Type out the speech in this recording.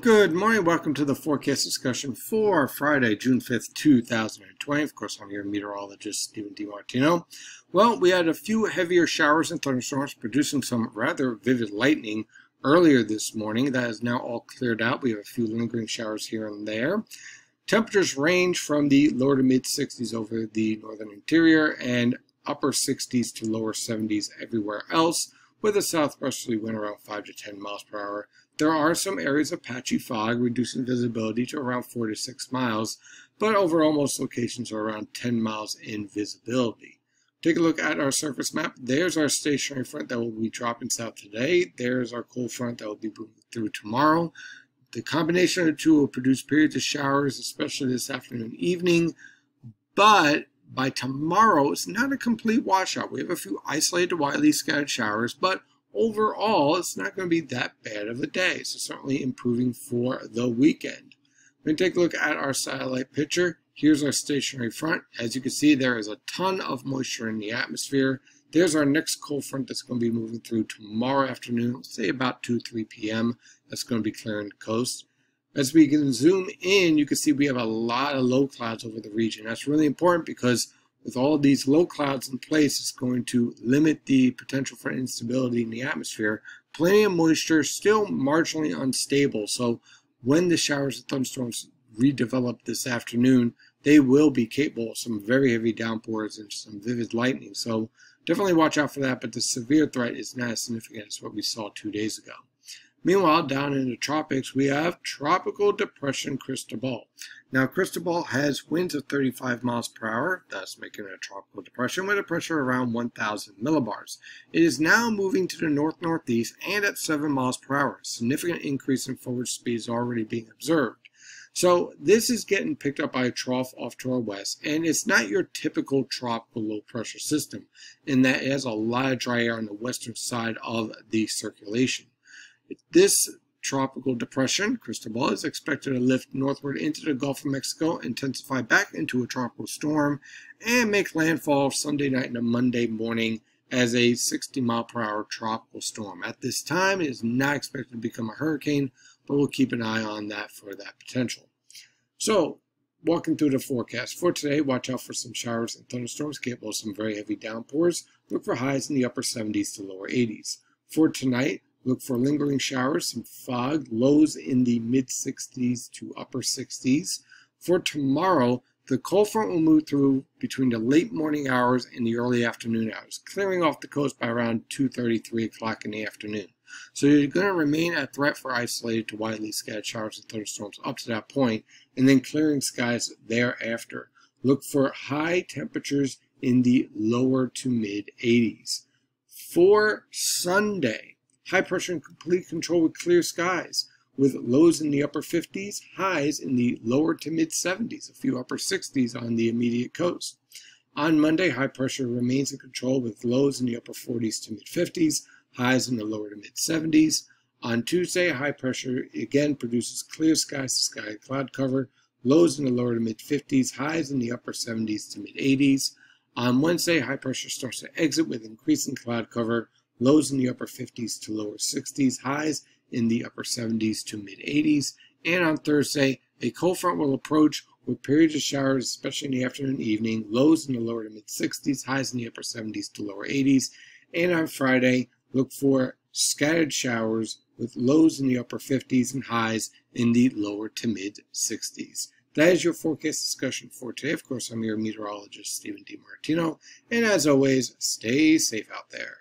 Good morning. Welcome to the forecast discussion for Friday, June 5th, 2020. Of course, I'm your meteorologist, Stephen DiMartino. Well, we had a few heavier showers and thunderstorms producing some rather vivid lightning earlier this morning. That is now all cleared out. We have a few lingering showers here and there. Temperatures range from the lower to mid 60s over the northern interior and upper 60s to lower 70s everywhere else, with a southwesterly wind around 5 to 10 miles per hour. There are some areas of patchy fog, reducing visibility to around 4 to 6 miles, but overall most locations are around 10 miles in visibility. Take a look at our surface map. There's our stationary front that will be dropping south today. There's our cold front that will be moving through tomorrow. The combination of the two will produce periods of showers, especially this afternoon and evening. But by tomorrow, it's not a complete washout. We have a few isolated widely scattered showers, but overall, it's not going to be that bad of a day. So certainly improving for the weekend. We're going to take a look at our satellite picture. Here's our stationary front. As you can see, there is a ton of moisture in the atmosphere. There's our next cold front that's going to be moving through tomorrow afternoon, say about 2, 3 p.m. That's going to be clearing the coast. As we can zoom in, you can see we have a lot of low clouds over the region. That's really important because with all these low clouds in place, it's going to limit the potential for instability in the atmosphere. Plenty of moisture, still marginally unstable. So when the showers and thunderstorms redevelop this afternoon, they will be capable of some very heavy downpours and some vivid lightning. So definitely watch out for that, but the severe threat is not as significant as what we saw two days ago. Meanwhile, down in the tropics, we have Tropical Depression Cristobal. Now, Cristobal has winds of 35 miles per hour, thus making it a tropical depression with a pressure around 1,000 millibars. It is now moving to the north-northeast and at 7 miles per hour. A significant increase in forward speed is already being observed. So this is getting picked up by a trough off to our west, and it's not your typical tropical low pressure system in that it has a lot of dry air on the western side of the circulation. This tropical depression, Cristobal, is expected to lift northward into the Gulf of Mexico, intensify back into a tropical storm, and make landfall Sunday night and Monday morning as a 60 mile per hour tropical storm. At this time, it is not expected to become a hurricane, but we'll keep an eye on that for that potential. So, walking through the forecast for today, watch out for some showers and thunderstorms, capable of some very heavy downpours. Look for highs in the upper 70s to lower 80s. For tonight, look for lingering showers, some fog, lows in the mid 60s to upper 60s. For tomorrow, the cold front will move through between the late morning hours and the early afternoon hours, clearing off the coast by around 2.30, 3 o'clock in the afternoon. So you're going to remain a threat for isolated to widely scattered showers and thunderstorms up to that point, and then clearing skies thereafter. Look for high temperatures in the lower to mid 80s. For Sunday, high pressure and complete control with clear skies, with lows in the upper 50s, highs in the lower to mid 70s, a few upper 60s on the immediate coast. On Monday, high pressure remains in control with lows in the upper 40s to mid 50s, highs in the lower to mid 70s. On Tuesday, high pressure again produces clear skies to sky cloud cover, lows in the lower to mid 50s, highs in the upper 70s to mid 80s. On Wednesday, high pressure starts to exit with increasing cloud cover, lows in the upper 50s to lower 60s, highs in the upper 70s to mid 80s. And on Thursday, a cold front will approach with periods of showers, especially in the afternoon and evening, lows in the lower to mid 60s, highs in the upper 70s to lower 80s. And on Friday, Look for scattered showers with lows in the upper 50s and highs in the lower to mid 60s. That is your forecast discussion for today. Of course, I'm your meteorologist, Stephen DiMartino, and as always, stay safe out there.